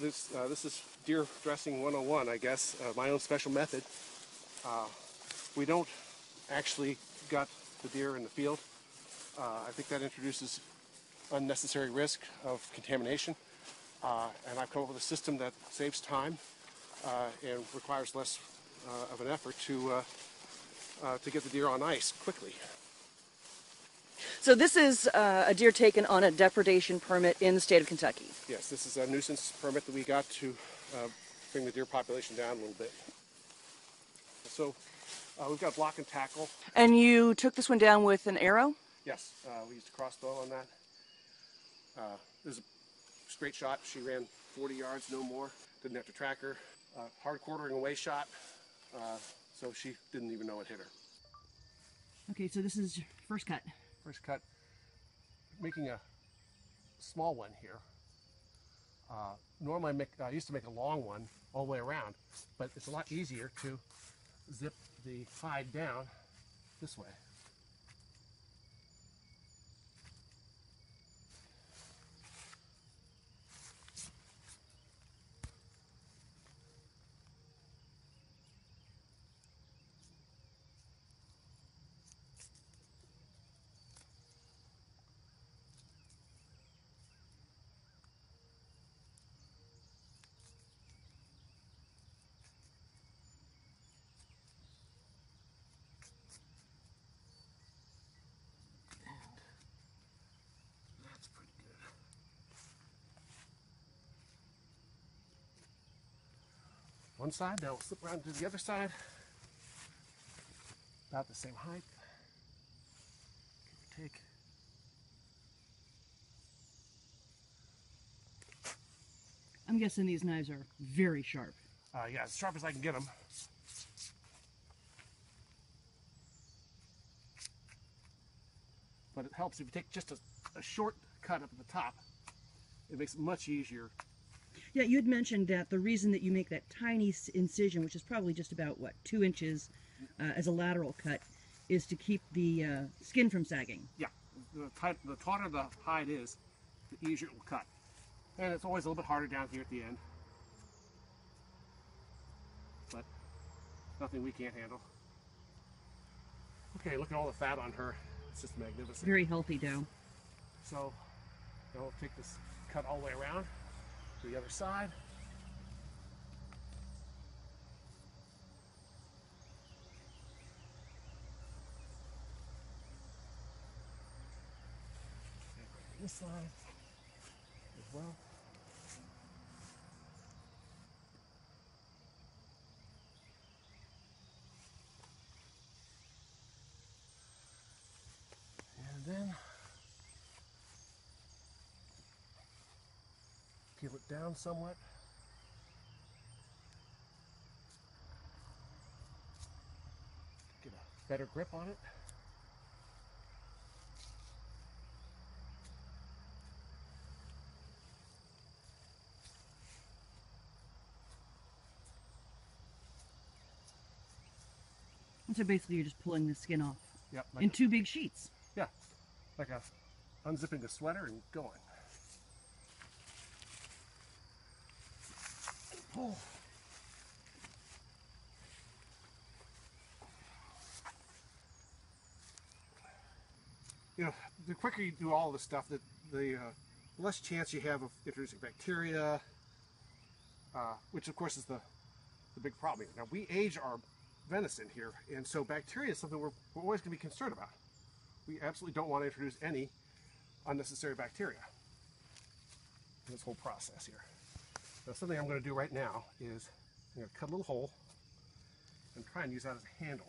this uh, this is deer dressing 101, I guess, uh, my own special method. Uh, we don't actually gut the deer in the field. Uh, I think that introduces unnecessary risk of contamination. Uh, and I've come up with a system that saves time and requires less of an effort to to get the deer on ice quickly. So this is uh, a deer taken on a depredation permit in the state of Kentucky. Yes, this is a nuisance permit that we got to uh, bring the deer population down a little bit. So uh, we've got block and tackle. And you took this one down with an arrow? Yes, uh, we used a crossbow on that. Uh, it was a straight shot. She ran 40 yards, no more. Didn't have to track her. Uh, hard quartering away shot, uh, so she didn't even know it hit her. Okay, so this is your first cut. First cut, making a small one here. Uh, normally I, make, I used to make a long one all the way around, but it's a lot easier to zip the hide down this way. One side, now we'll slip around to the other side. About the same height. Give or take. I'm guessing these knives are very sharp. Uh, yeah, as sharp as I can get them. But it helps if you take just a, a short cut up at the top. It makes it much easier. Yeah, you had mentioned that the reason that you make that tiny incision, which is probably just about what two inches uh, as a lateral cut, is to keep the uh, skin from sagging. Yeah, the, tight, the tauter the hide is, the easier it will cut. And it's always a little bit harder down here at the end. But nothing we can't handle. Okay, look at all the fat on her. It's just magnificent. Very healthy doe. So we'll take this cut all the way around to the other side. This side as well. And then peel it down somewhat. Get a better grip on it. And so basically, you're just pulling the skin off Yep. Like in two big sheets. yeah, like a unzipping a sweater and going. Pull. You know, the quicker you do all this stuff, the, the uh, less chance you have of introducing bacteria, uh, which of course is the, the big problem. Now we age our venison here, and so bacteria is something we're, we're always going to be concerned about. We absolutely don't want to introduce any unnecessary bacteria in this whole process here. Now something I'm going to do right now is I'm going to cut a little hole and try and use that as a handle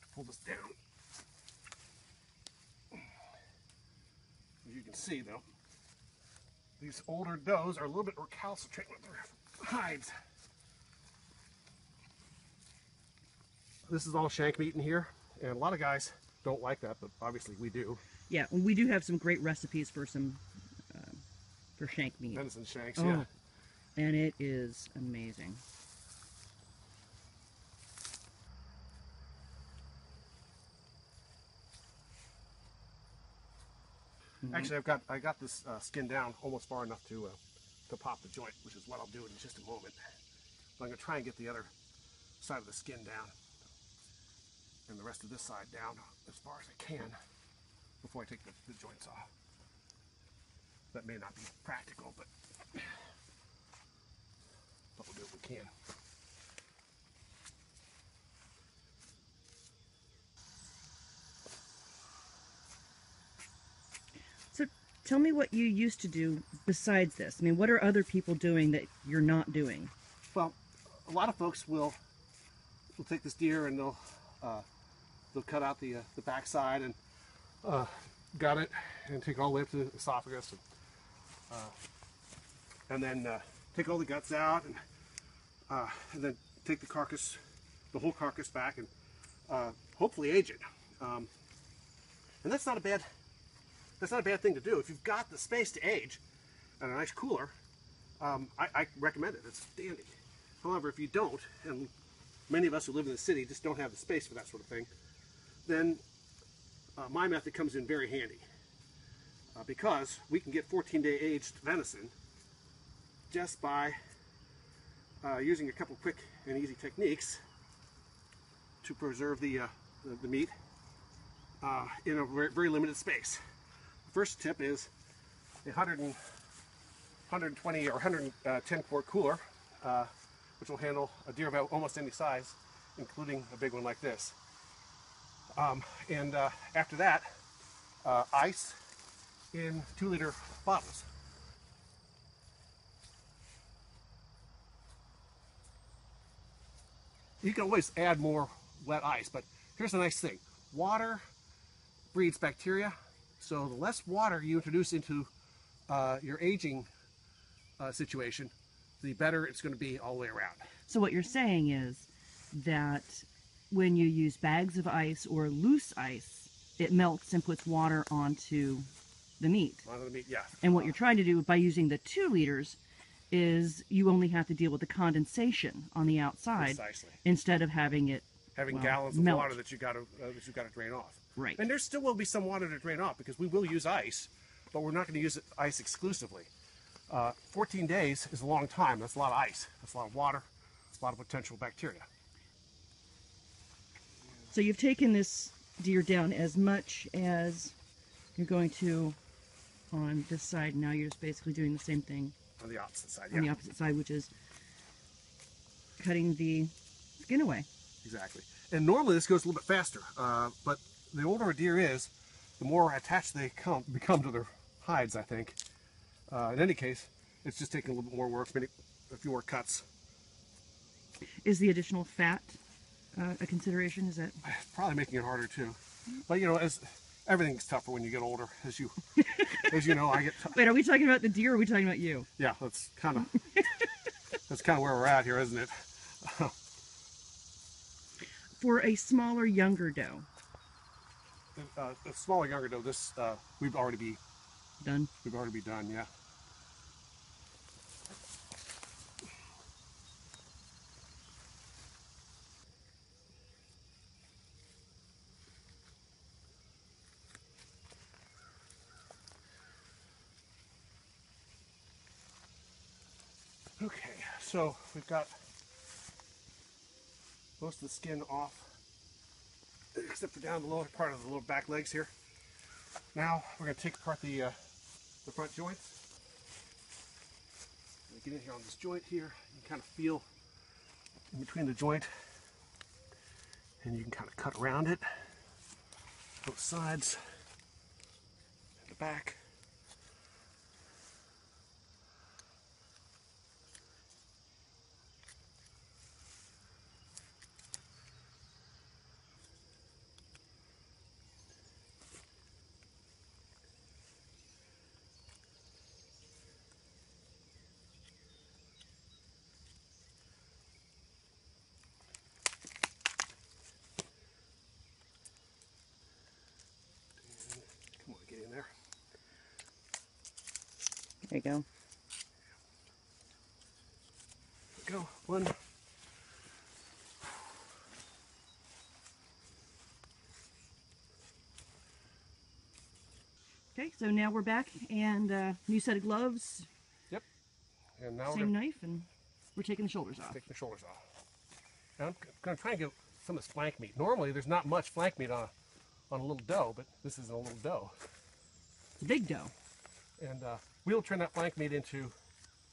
to pull this down. As you can see though, these older does are a little bit recalcitrant with their hides. This is all shank meat in here, and a lot of guys don't like that, but obviously we do. Yeah, we do have some great recipes for some shank meat. Venison shanks, Oh, yeah. and it is amazing. Actually, I've got I got this uh, skin down almost far enough to uh, to pop the joint, which is what I'll do in just a moment. But I'm gonna try and get the other side of the skin down and the rest of this side down as far as I can before I take the, the joints off. That may not be practical, but but we'll do what we can. So tell me what you used to do besides this. I mean, what are other people doing that you're not doing? Well, a lot of folks will will take this deer and they'll uh, they'll cut out the uh, the backside and uh, gut it and take all the way up to the esophagus and, and then uh, take all the guts out and uh, and then take the carcass, the whole carcass back and uh, hopefully age it. Um, and that's not a bad that's not a bad thing to do if you've got the space to age and a nice cooler. Um, I, I recommend it. It's dandy. However, if you don't, and many of us who live in the city just don't have the space for that sort of thing, then uh, my method comes in very handy uh, because we can get 14-day aged venison just by uh, using a couple quick and easy techniques to preserve the, uh, the, the meat uh, in a very, very limited space. The first tip is a 100 and, 120 or 110 quart cooler, uh, which will handle a deer of almost any size, including a big one like this. Um, and uh, after that, uh, ice in two liter bottles. You can always add more wet ice, but here's the nice thing. Water breeds bacteria, so the less water you introduce into uh, your aging uh, situation, the better it's going to be all the way around. So what you're saying is that when you use bags of ice or loose ice, it melts and puts water onto the meat. Onto the meat, yeah. And what you're trying to do by using the two liters is you only have to deal with the condensation on the outside Precisely. instead of having it having well, gallons of melt. water that you got to uh, that you got to drain off. Right. And there still will be some water to drain off because we will use ice, but we're not going to use ice exclusively. Uh, 14 days is a long time. That's a lot of ice. That's a lot of water. That's A lot of potential bacteria. So you've taken this deer down as much as you're going to on this side. Now you're just basically doing the same thing On the opposite side, on the opposite side, which is cutting the skin away. exactly. And normally this goes a little bit faster, uh, but the older a deer is, the more attached they come become to their hides. I think. Uh, in any case, it's just taking a little bit more work, a few more cuts. Is the additional fat uh, a consideration? Is that probably making it harder too. But you know, as everything's tougher when you get older, as you as you know, I get wait? Are we talking about the deer? or Are we talking about you? yeah. That's kind of that's kind of where we're at here, isn't it? For a smaller, younger doe, Uh, a smaller, younger doe, this uh, we've already be done. we've already be done. Yeah. Okay, so we've got most of the skin off, except for down the lower part of the lower back legs here. Now we're going to take apart the uh, the front joints. Get in here on this joint here. You kind of feel in between the joint, and you can kind of cut around it, both sides, and the back. Come on, get in there. There you go. Go. One. Okay, so now we're back and uh, new set of gloves, Yep. And now same knife, and we're taking the shoulders off. take the shoulders off. And I'm going to try and get some of this flank meat. Normally, there's not much flank meat on a, on a little doe, but this isn't a little doe. It's a big doe. And uh, we'll turn that flank meat into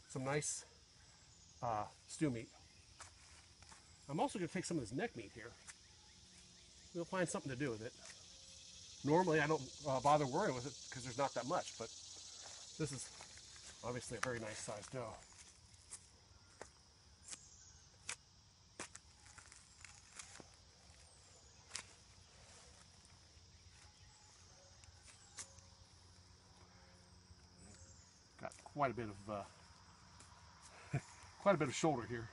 some nice uh, stew meat. I'm also going to take some of this neck meat here. We'll find something to do with it. Normally, I don't uh, bother worrying with it because there's not that much, but this is obviously a very nice sized doe. Got quite a bit of uh, quite a bit of shoulder here.